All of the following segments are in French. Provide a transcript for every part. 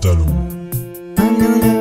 Pantalon.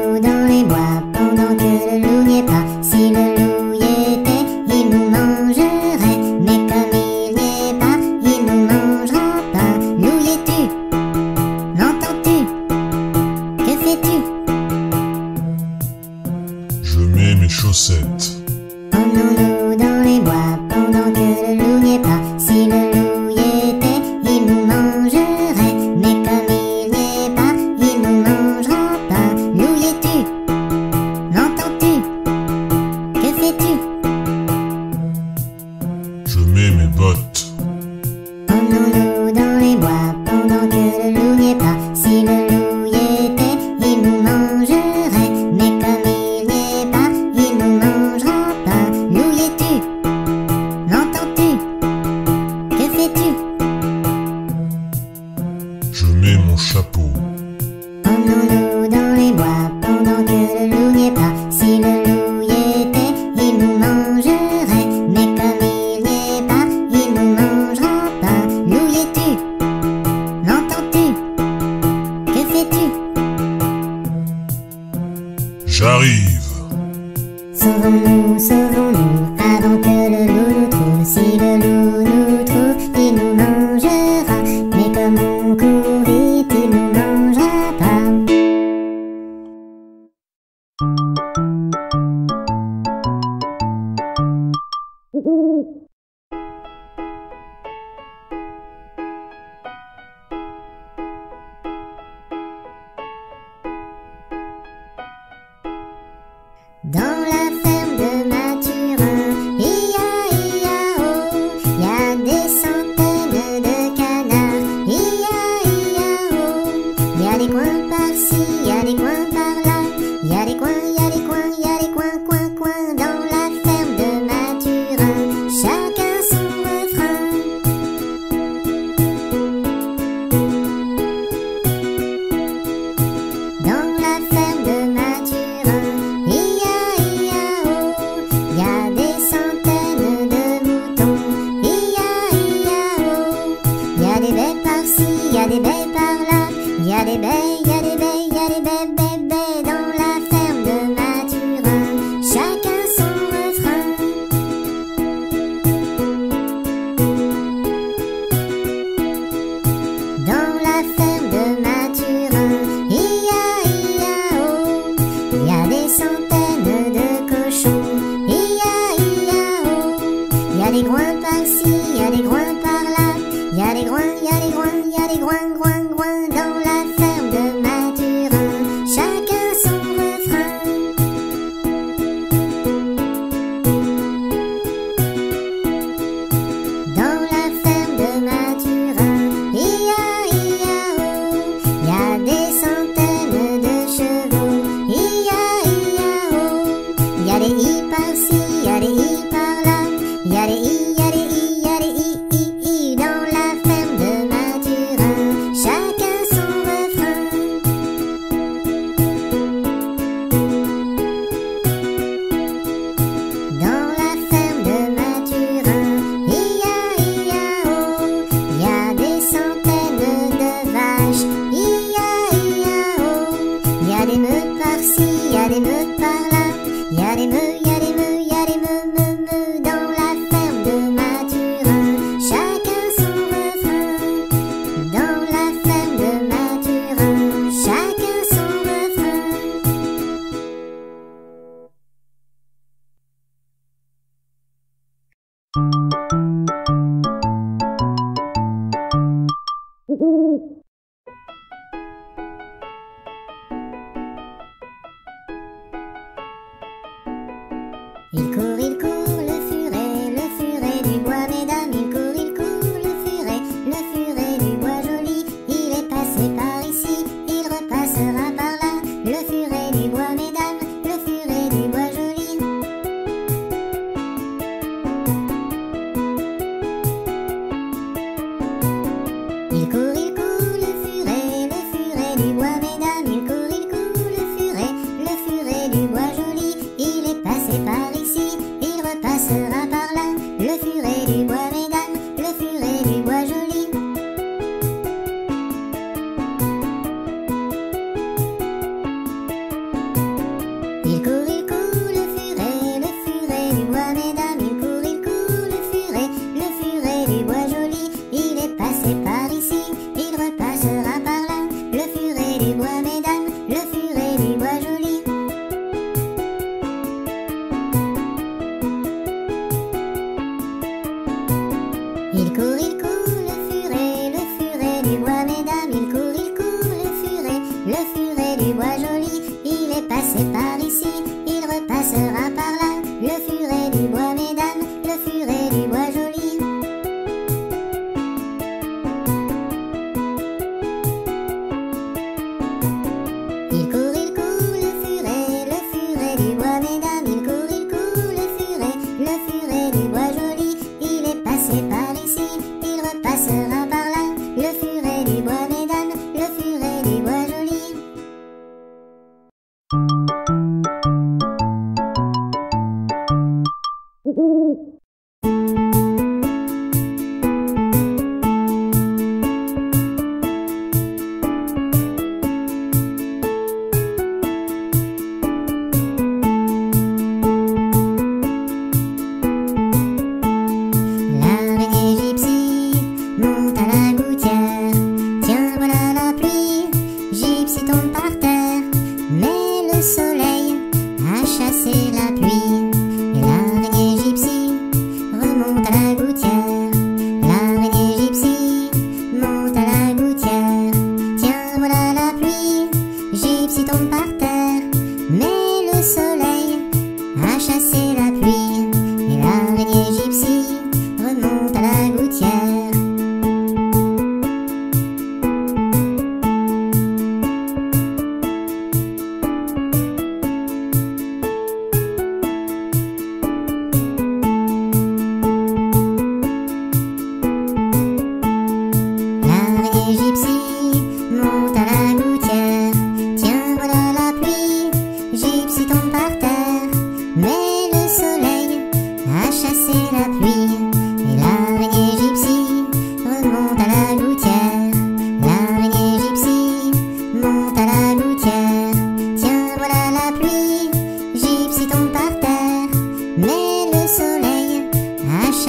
誰もや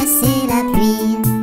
chassé la pluie.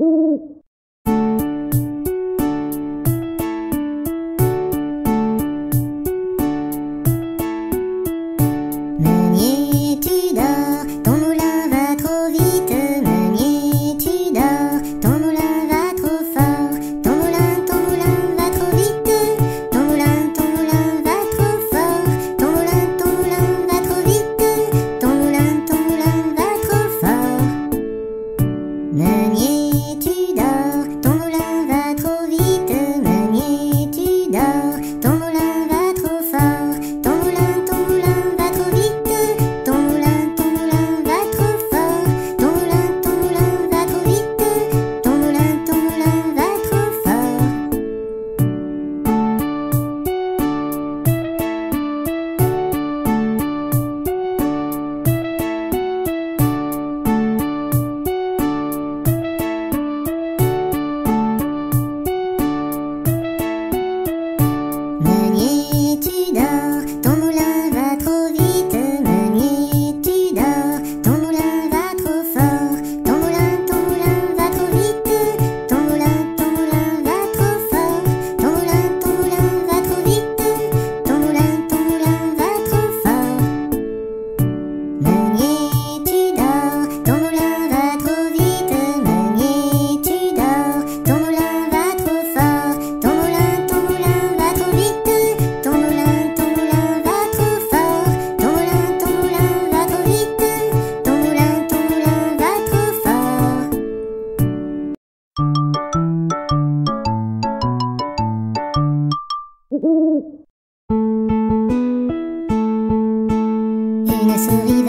Mm-hmm. Sweet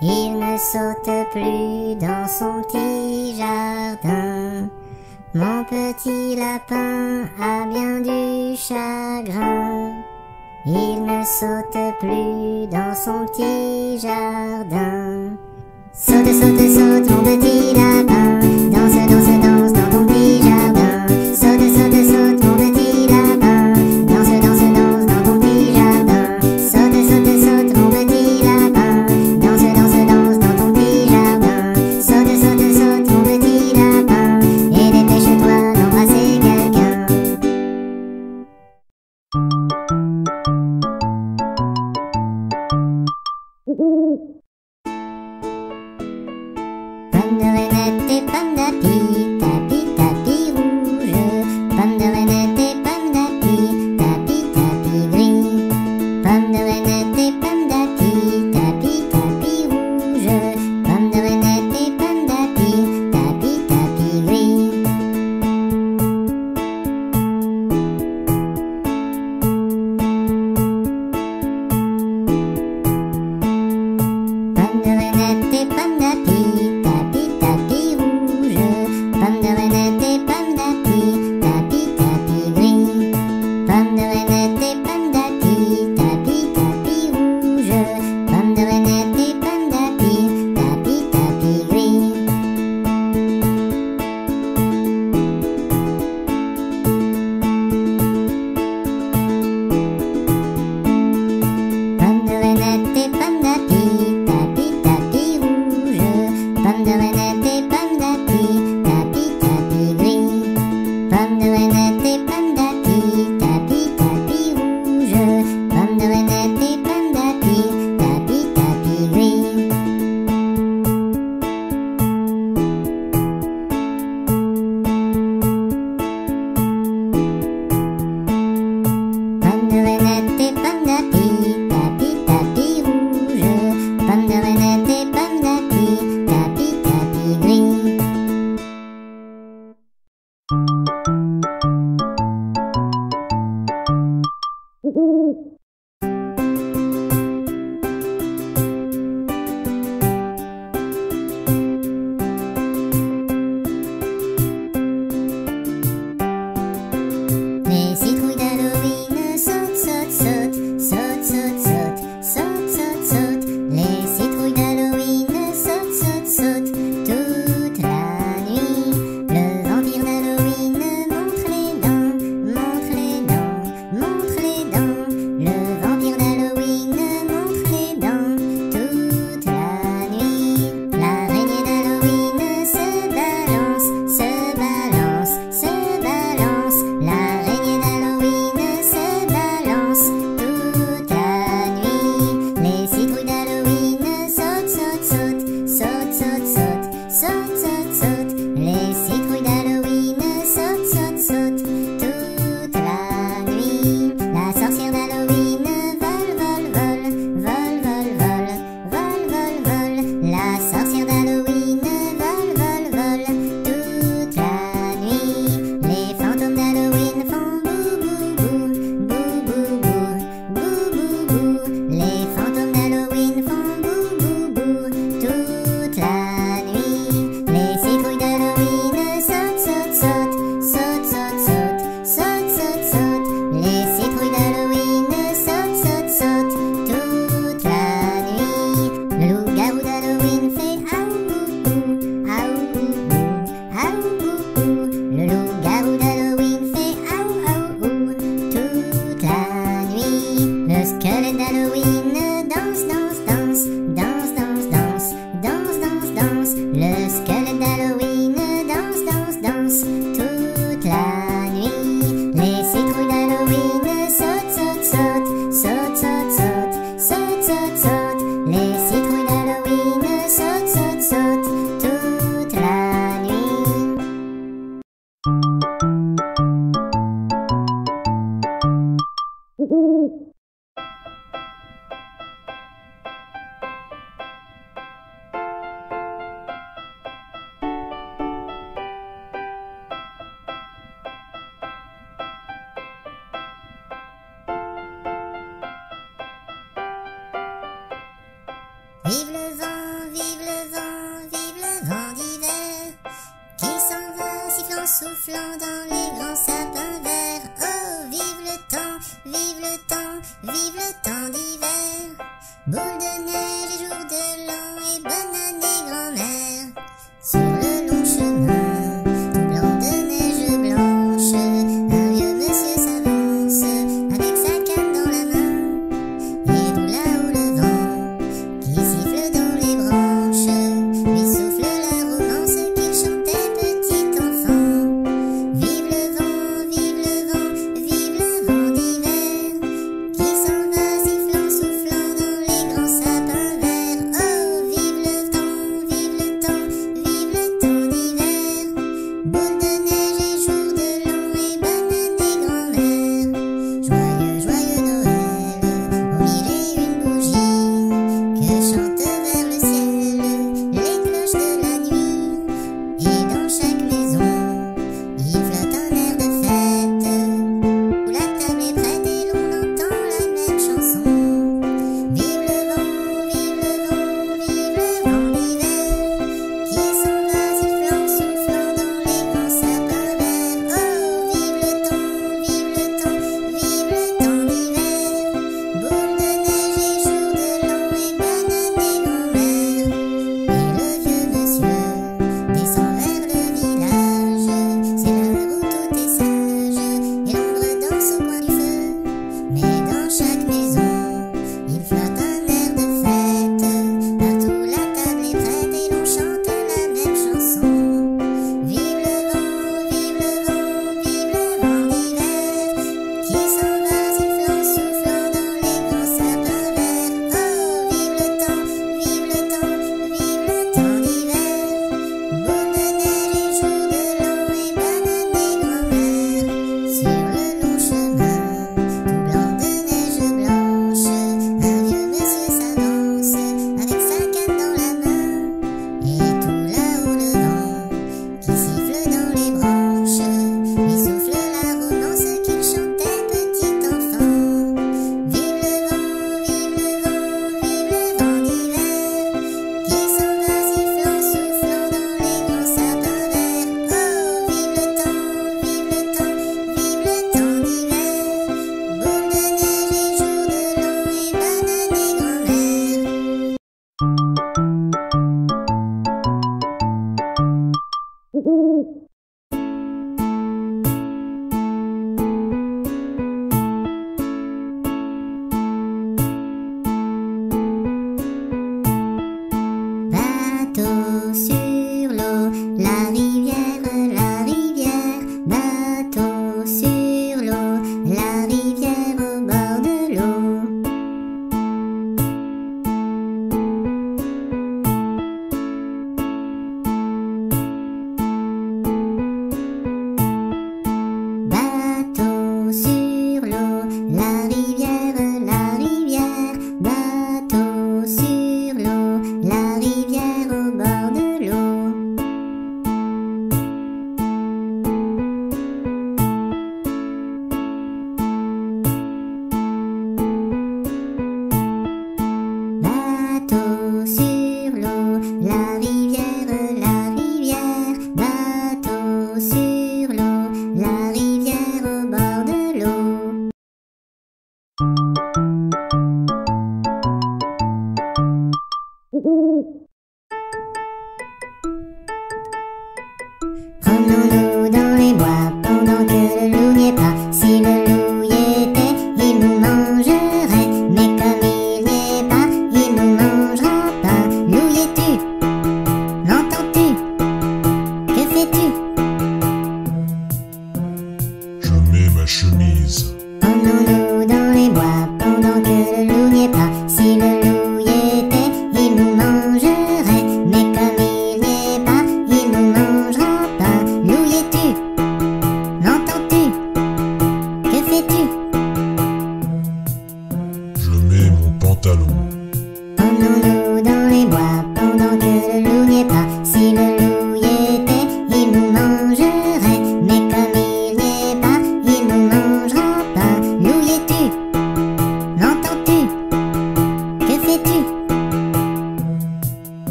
Il ne saute plus dans son petit jardin. Mon petit lapin a bien du chagrin. Il ne saute plus dans son petit jardin. Saute, saute, saute, mon petit lapin.